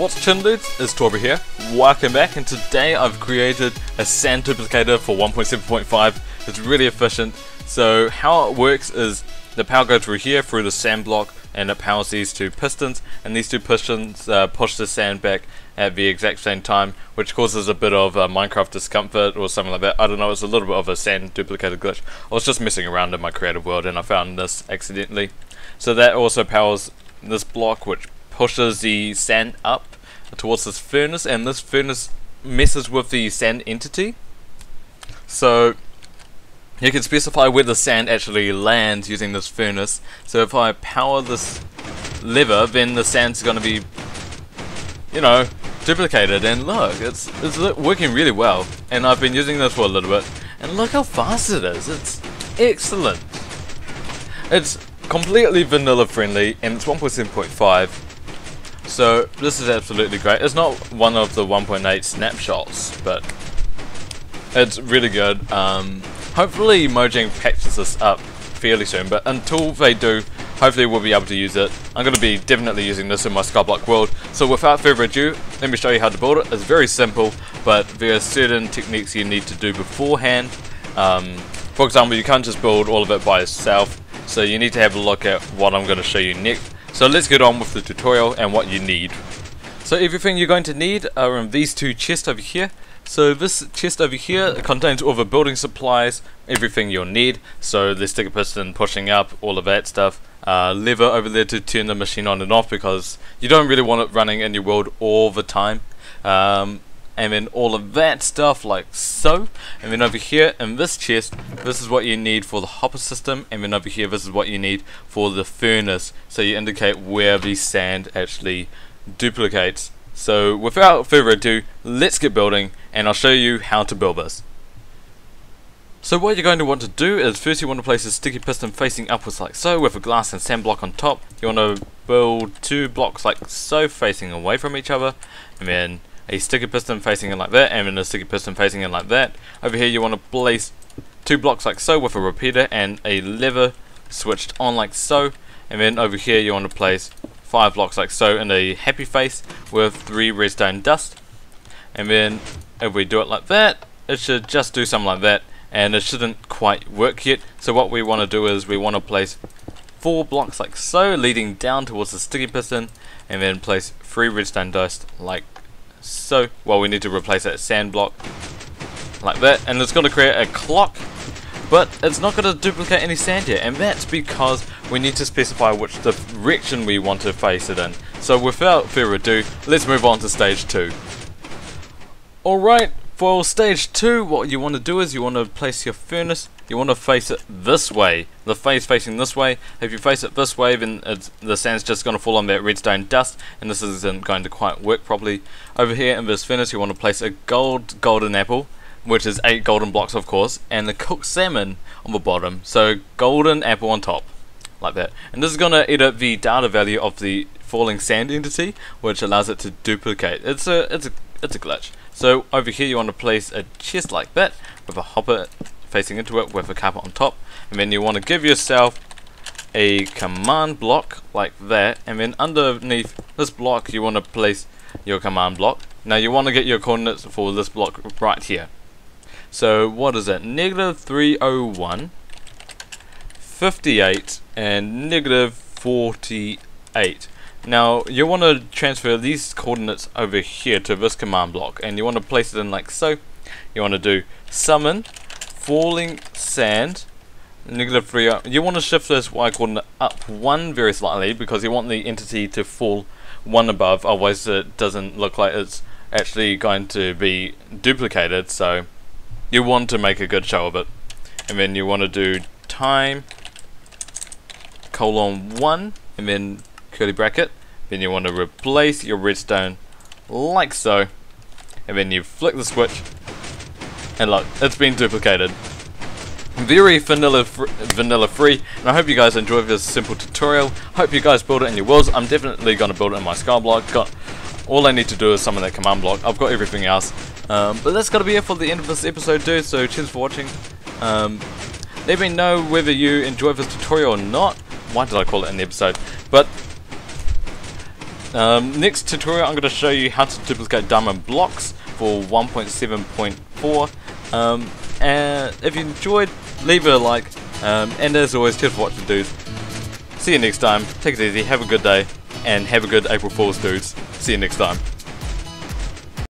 What's chin dudes? It's Torbray here. Welcome back and today I've created a sand duplicator for 1.7.5. It's really efficient. So how it works is the power goes through here through the sand block and it powers these two pistons and these two pistons uh, push the sand back at the exact same time which causes a bit of uh, Minecraft discomfort or something like that. I don't know, it's a little bit of a sand duplicator glitch. I was just messing around in my creative world and I found this accidentally. So that also powers this block which pushes the sand up towards this furnace and this furnace messes with the sand entity. So you can specify where the sand actually lands using this furnace. So if I power this lever then the sand's going to be you know duplicated. And look it's, it's working really well. And I've been using this for a little bit. And look how fast it is. It's excellent. It's completely vanilla friendly and it's 1.7.5 so this is absolutely great. It's not one of the 1.8 snapshots, but it's really good. Um, hopefully Mojang patches this up fairly soon, but until they do, hopefully we'll be able to use it. I'm going to be definitely using this in my Skyblock world. So without further ado, let me show you how to build it. It's very simple, but there are certain techniques you need to do beforehand. Um, for example, you can't just build all of it by yourself, so you need to have a look at what I'm going to show you next. So let's get on with the tutorial and what you need. So everything you're going to need are in these two chests over here. So this chest over here contains all the building supplies, everything you'll need. So the sticky piston pushing up, all of that stuff. Uh, lever over there to turn the machine on and off because you don't really want it running in your world all the time. Um, and then all of that stuff like so and then over here in this chest this is what you need for the hopper system and then over here this is what you need for the furnace. So you indicate where the sand actually duplicates. So without further ado let's get building and I'll show you how to build this. So what you're going to want to do is first you want to place a sticky piston facing upwards like so with a glass and sand block on top. You want to build two blocks like so facing away from each other and then a sticky piston facing in like that and then a sticky piston facing in like that. Over here you want to place two blocks like so with a repeater and a lever switched on like so. And then over here you want to place five blocks like so in a happy face with three redstone dust. And then if we do it like that it should just do something like that and it shouldn't quite work yet. So what we want to do is we want to place four blocks like so leading down towards the sticky piston and then place three redstone dust like so, well we need to replace that sand block like that and it's going to create a clock but it's not going to duplicate any sand here and that's because we need to specify which direction we want to face it in. So without further ado, let's move on to stage 2. Alright, for stage 2 what you want to do is you want to place your furnace you want to face it this way. The face facing this way. If you face it this way, then the sand's just going to fall on that redstone dust, and this isn't going to quite work properly. Over here in this furnace, you want to place a gold golden apple, which is 8 golden blocks of course, and the cooked salmon on the bottom. So golden apple on top, like that. And this is going to edit the data value of the falling sand entity, which allows it to duplicate. It's a, it's a, it's a glitch. So over here you want to place a chest like that, with a hopper facing into it with a carpet on top. And then you want to give yourself a command block like that. And then underneath this block you want to place your command block. Now you want to get your coordinates for this block right here. So what is it? Negative 301 58 and negative 48 now you want to transfer these coordinates over here to this command block. And you want to place it in like so. You want to do summon falling sand, negative 3, uh, you want to shift this y coordinate up 1 very slightly because you want the entity to fall 1 above, otherwise it doesn't look like it's actually going to be duplicated, so you want to make a good show of it. And then you want to do time colon 1 and then curly bracket. Then you want to replace your redstone like so. And then you flick the switch and look, it's been duplicated. Very vanilla, fr vanilla free, and I hope you guys enjoy this simple tutorial. Hope you guys build it in your worlds. I'm definitely going to build it in my skyblock. Got all I need to do is summon that command block. I've got everything else. Um, but that's going to be it for the end of this episode, dude. So cheers for watching. Um, let me know whether you enjoyed this tutorial or not. Why did I call it an episode? But Um, next tutorial I'm going to show you how to duplicate diamond blocks for 1.7.4 um, and if you enjoyed leave it a like. Um, and as always cheers for watching dudes. See you next time. Take it easy. Have a good day. And have a good April Fool's dudes. See you next time